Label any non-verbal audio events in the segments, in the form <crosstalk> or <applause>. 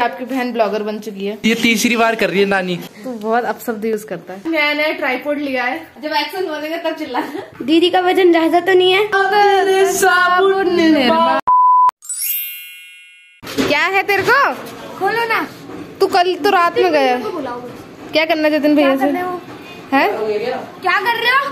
आपकी बहन ब्लॉगर बन चुकी है। ये तीसरी बार कर रही है नानी। तो बहुत अपशब्द यूज़ करता है नया नया ट्राईपोर्ड लिया है। जब एक्शन होने तब चिल्ला दीदी का वज़न ज़्यादा तो नहीं है। क्या है तेरे को? खोलो ना। तू कल तो रात में गया। क्या करना जतिन भैया से? है? क्या कर रहे हो?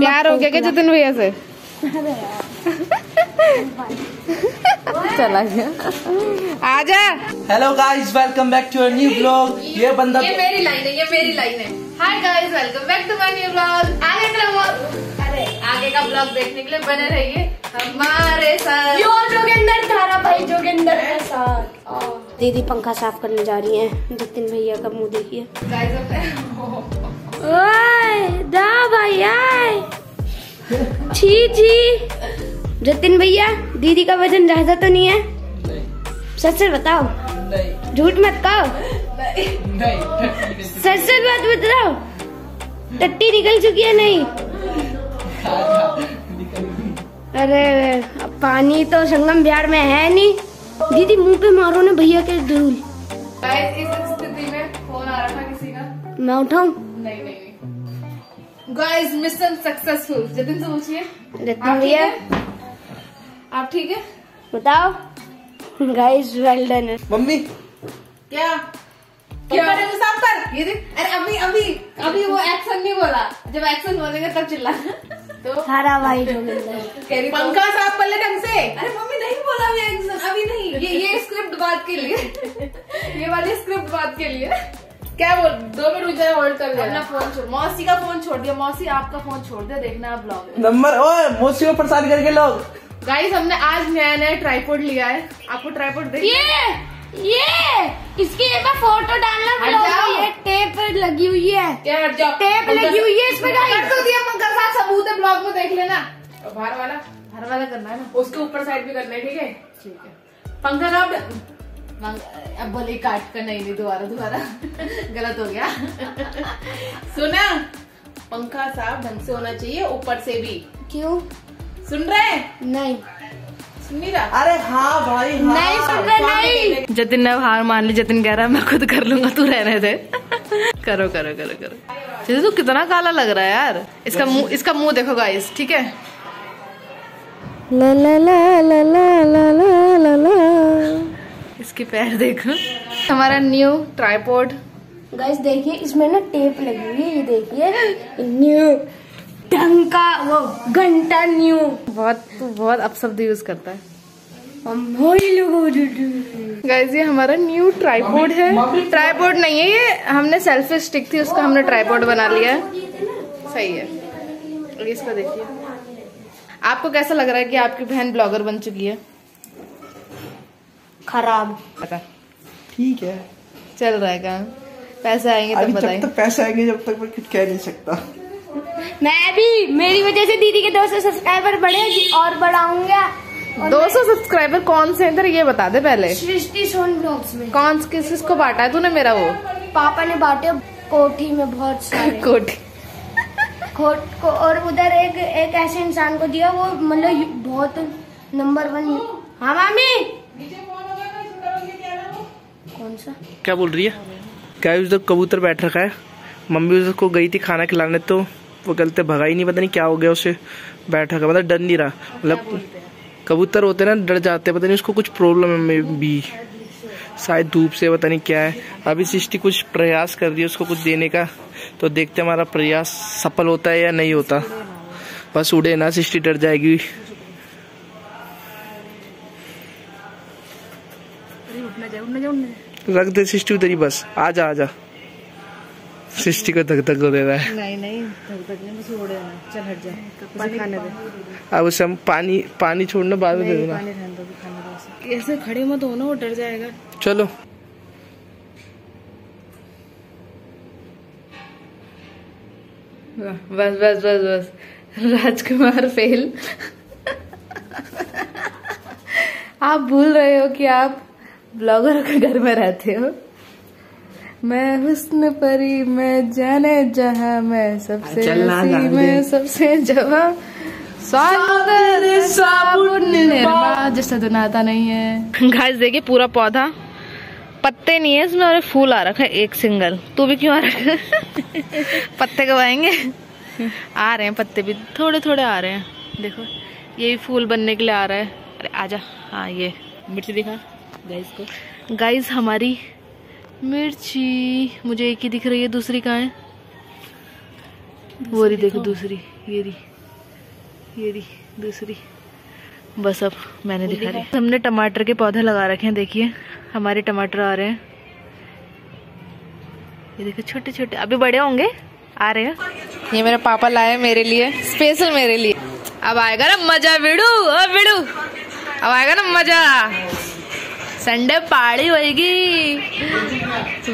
प्यार हो गया क्या जतिन भैया से? <laughs> चला गया। आजा। Hello guys welcome back to new blog ये बंदा ये मेरी लाइन है ये मेरी लाइन है। Hi guys welcome back to my new blog आगे का ब्लॉग अरे आगे का ब्लॉग देखने के लिए बने रहिए हमारे साथ। यो जोगिंदर धारा भाई जोगिंदर के साथ। दीदी पंखा साफ़ करने जा रही है। जतिन भैया का मुँह देखिए। गाइस अब ओए दा भाई आए। छी छी। जतिन भैया दीदी का वज़न ज़्यादा तो नहीं है? सच से बताओ। झूठ मत कहो। सच से बात बताओ। टट्टी निकल चुकी है नहीं? अरे पानी तो संगम बिहार में है नहीं। दीदी मुँह पे मारो ना भैया के धूल। गाइस इस स्थिति में फ़ोन आ रहा था किसी का। मैं उठाऊं? नहीं नहीं। गाइस मिशन सक्सेसफुल जतिन से पूछिए। जतिन भैया। आप ठीक है? बताओ। Guys well done mummy. क्या? क्या? तो साफ़ कर। ये देख अरे अभी अभी अभी वो एक्शन नहीं बोला। जब एक्शन बोलेगा तब चिल्ला तो भाई जोगिंदर कह पंखा साफ़ कर ले ढंग से। अरे मम्मी नहीं बोला मैं एक्शन अभी नहीं ये ये स्क्रिप्ट बात के लिए। ये वाली स्क्रिप्ट बात के लिए। क्या बोल दो मिनट रुक जाए होल्ड कर अपना फ़ोन छोड़। मौसी का फ़ोन छोड़ दिया। मौसी आपका फ़ोन छोड़ दिया। देखना आप ब्लॉग नंबर ओए मौसी को प्रसाद करके लोग। गाइस हमने आज नया नया ट्राईपोर्ड लिया है। आपको ट्राईपोर्ड देख ये ये इसकी मैं फ़ोटो डालना ये टेप लगी हुई है। क्या हट जाओ? टेप लगी हुई है इसमें तो दिया पंखा साथ सबूत है ब्लॉग में देख लेना। बाहर वाला? बाहर वाला करना है ना। उसके ऊपर साइड भी करना है ठीक है? ठीक है। पंखा का अब अब बोले काट कर नहीं नहीं दोबारा दोबारा। गलत हो गया। सुना? पंखा साफ़ ढंग से होना चाहिए ऊपर से भी। क्यों? सुन रहे नहीं। सुन नहीं रहा? अरे हाँ भाई हाँ। नहीं सुन रहे नहीं। जतिन ने हार मान ली जतिन कह रहा है मैं खुद कर लूँगा तू रहने दे <laughs> करो करो करो करो। जैसे तू कितना काला लग रहा है यार। इसका मुँह इसका मुँह देखो गाइस ठीक है? ला ला ला ला ला ला ला ला ला। इसके पैर देखो। हमारा न्यू ट्राईपोर्ड गाइस देखिए इसमें ना टेप लगी हुई है ये देखिए। न्यू ढंग का वो घंटा न्यू। बहुत तू बहुत अपशब्द यूज़ करता है। हम गाइस ये हमारा न्यू ट्राईपोर्ड है। ट्राईपोर्ड नहीं है ये हमने सेल्फी स्टिक थी उसका हमने ट्राईपोर्ड बना लिया है। सही है। और इसको देखिए। आपको कैसा लग रहा है कि आपकी बहन ब्लॉगर बन चुकी है? खराब। पता। ठीक है। चल रहा है काम। पैसे आएँगे अभी तब जब बताएँगे तक पैसे आएँगे जब तक मैं कुछ कह नहीं सकता। मैं भी मेरी वजह से दीदी के 200 सब्सक्राइबर बढ़े और बढ़ाऊँगा। 200 सब्सक्राइबर कौन से इधर ये बता दे पहले। सृष्टि सोन ब्लॉग्स में। कौन किस किसको बांटा है तूने मेरा वो? पापा ने बांटे कोठी में बहुत सारे। <laughs> कोटी खोट को और उधर एक एक ऐसे इंसान को दिया वो मतलब बहुत नंबर वन हाँ। मामी? कौन सा? क्या बोल रही है? क्या उधर कबूतर बैठ रखा है? मम्मी उसको गई थी खाना खिलाने तो वो गलते भगा ही नहीं पता नहीं क्या हो गया उसे बैठ रखा मतलब डर नहीं रहा। मतलब कबूतर होते ना डर जाते पता नहीं उसको कुछ प्रॉब्लम है में भी शायद धूप से पता नहीं क्या है। अभी सृष्टि कुछ प्रयास कर रही है उसको कुछ देने का। तो देखते हैं हमारा प्रयास सफल होता है या नहीं होता। बस उड़े ना सृष्टि डर जाएगी। रख दे सृष्टि उधर ही बस। आ जा आ जा। सृष्टि को धक धक हो दे रहा है। नहीं नहीं धक धक नहीं बस उड़े ना चल हट जा। उसे खाने दे। अब उसे हम पानी पानी छोड़ना बाद में दे देना। ऐसे खड़े मत हो ना वो डर जाएगा। चलो। बस बस बस बस। राजकुमार फेल। आप भूल रहे हो कि आप ब्लॉगर के घर में रहते हो। मैं हुस्न परी मैं जाने जहाँ मैं सबसे हँसी। मैं सबसे जवां। निर्मा दुनाता नहीं है। घास देखिए पूरा पौधा। पत्ते नहीं है इसमें और फूल आ रखा है एक सिंगल। तू भी क्यों आ रखा है? पत्ते कब आएँगे? आ रहे हैं पत्ते भी थोड़े थोड़े आ रहे हैं। देखो ये भी फूल बनने के लिए आ रहा है। अरे आजा। हाँ ये मिर्ची दिखा। गाइस को। गाइस हमारी मिर्ची। मुझे एक ही दिख रही है दूसरी कहाँ है? वो रही देखो दूसरी ये रही ये रही दूसरी। बस अब मैंने दिखा दी। हमने टमाटर के पौधे लगा रखे हैं देखिए। हमारे टमाटर आ रहे हैं। ये देखो छोटे छोटे अभी बड़े होंगे? आ रहे हैं। ये मेरे पापा लाए मेरे लिए। स्पेशल मेरे लिए। अब आएगा ना मज़ा बिड़ू अब बिड़ू अब आएगा ना मज़ा। संडे पार्टी होएगी।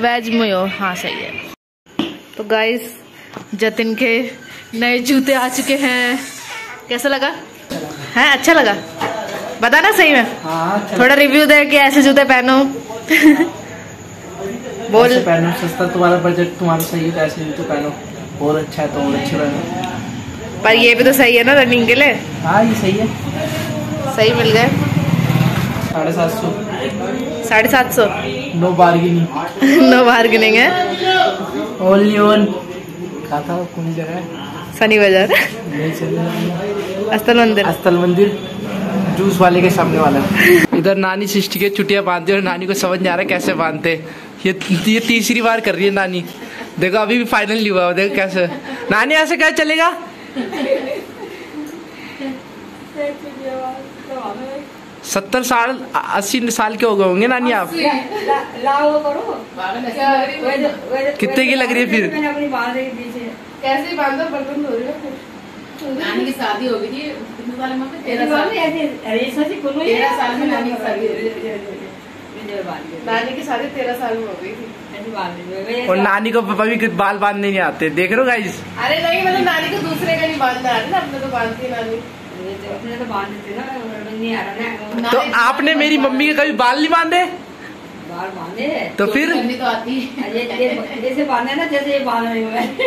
वेज में हो हाँ। सही है। तो गाइस जतिन के नए जूते आ चुके हैं। कैसा लगा? है? अच्छा लगा? बता ना सही में। हाँ थोड़ा रिव्यू दे कि ऐसे जूते पहनो। <laughs> बोल। पहनो सस्ता तुम्हारा बजट तुम्हारा सही है तो ऐसे जूते पहनो। और अच्छा है तो और अच्छे पहनो। पर ये भी तो सही है ना रनिंग के लिए? हाँ ये सही है। सही मिल गए। साढ़े सात सौ। साढ़े सात सौ? नो बार्गेनिंग <laughs> नो बार्गेनिंग है? ओनली वन कहा था कौन जगह शनि बाज़ार अस्तल मंदिर। अस्तल मंदिर। जूस वाले के सामने वाला। इधर नानी सिस्टी के चुटिया बांधते और नानी को समझ नहीं आ रहा है कैसे बांधते ये ये तीसरी बार कर रही है नानी। देखो अभी भी फाइनल नहीं हुआ देखो कैसे। नानी ऐसे क्या चलेगा? <laughs> सत्तर साल अस्सी साल के हो गए होंगे नानी आप? कितने की लग रही है फिर? कैसे बांधो बर्तन धो रही नानी की शादी हो गई थी कितने साल में तेरह साल। तेरह साल में नानी की शादी गई नानी की शादी तेरह साल में हो गई थी। और नानी को पापा भी बाल बांधने नहीं आते देख रहे हो गाइस अरे नहीं मतलब नानी को दूसरे का नहीं बांधना ना अपने तो बांधती है नानी। तो आपने मेरी मम्मी के कभी बाल नहीं बांधे? बाल बांधे? तो फिर? तो आती है। जैसे बांधे ना जैसे ये बाँध रही हूँ मैं।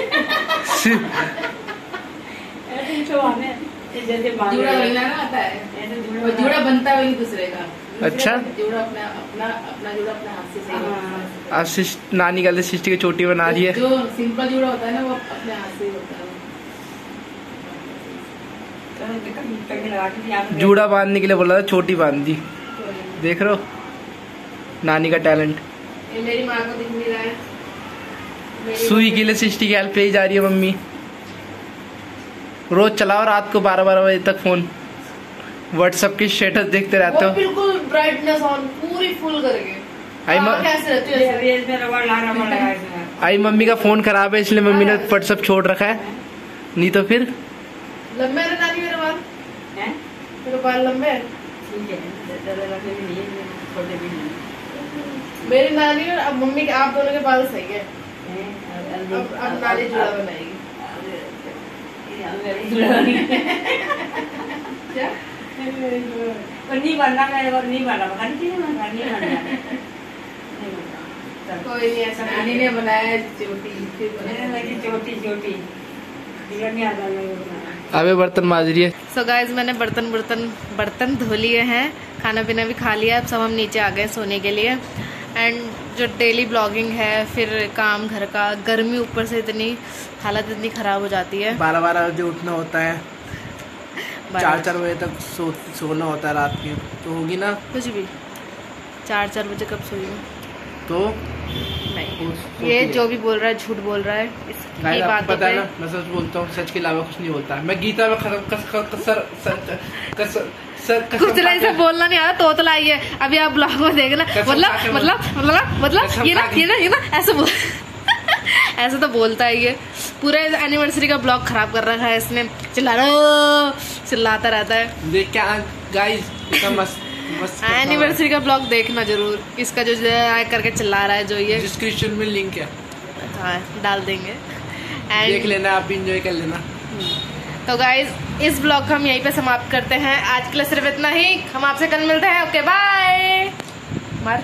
ऐसे बांधे। जैसे बाँध। जूड़ा रही हूँ। बनना ना आता है। ऐसे जुड़ा बनता है दूसरे का। अच्छा। जूड़ा अपना अपना अपना जूड़ा अपने हाथ से है। सिस्ट- नानी का सिस्टी की चोटी बना रही है। जो सिंपल जूड़ा होता है ना वो अपने हाथ से होता है तो देखो, पेड़ लगा के यहाँ पे जूड़ा बांधने के लिए बोला था छोटी बाँध। दी देख रहे हो? नानी का टैलेंट। मेरी माँ को दिख नहीं रहा है। सुई के लिए सिस्टी की हेल्प ही जा रही है मम्मी। रोज चलाओ रात को बारह बारह बजे तक फ़ोन। व्हाट्सएप की स्टेटस देखते रहते वो हो। बिल्कुल ब्राइटनेस ऑन पूरी फुल करके। आई आई मम्मी का फ़ोन खराब है इसलिए मम्मी ने व्हाट्सएप छोड़ रखा है। नहीं तो फिर? लंबे है ना नानी मेरे बाल हैं? मेरे बाल लंबे हैं। ठीक है ज़्यादा लंबे भी नहीं है छोटे भी नहीं मेरी नानी और अब मम्मी के आप दोनों के बाल सही है। हैं? अब- अब- नानी जुड़ा बनाएगी। क्या? और नहीं बनना मैं और नहीं बनना पता नहीं क्यों बनना नहीं नहीं बनना। कोई नहीं ऐसा नानी ने बनाया है चोटी फिर लगी छोटी बिगड़ नहीं आता को बनाना अबे बर्तन माज रही है सो so गाइज़ मैंने बर्तन बर्तन बर्तन धो लिए हैं। खाना पीना भी खा लिया अब सब हम नीचे आ गए सोने के लिए। एंड जो डेली ब्लॉगिंग है फिर काम घर का गर्मी ऊपर से इतनी हालत इतनी ख़राब हो जाती है। बारह बारह बजे उठना होता है। चार चार बजे तक सो सोना होता है रात में तो होगी ना? कुछ भी। चार चार बजे कब सोई तो ये जो भी बोल रहा है झूठ बोल रहा है इसकी बात पता है ना मैं सच बोलता हूँ सच के अलावा कुछ नहीं बोलता। मैं गीता में खस, कस, कस, कसर सर सर कुछ नहीं से बोलना नहीं आता तोतला है अभी आप ब्लॉग में देखना कसम मतलब मतलब मतलब मतलब ये ना ये ना ये ना ऐसे बोल <laughs> ऐसे तो बोलता है ये पूरे एनिवर्सरी का ब्लॉग खराब कर रखा है इसने। चिल्ला रहा चिल्लाता रहता है। देख क्या गाइस मस्त एनिवर्सरी का ब्लॉग देखना ज़रूर। इसका जो करके चला रहा है जो ये डिस्क्रिप्शन में लिंक है। हाँ डाल देंगे। देख लेना आप इंजॉय कर लेना। तो गाइज़ इस ब्लॉग को हम यहीं पे समाप्त करते हैं। आज के लिए सिर्फ़ इतना ही। हम आपसे कल मिलते हैं। ओके बाय मार।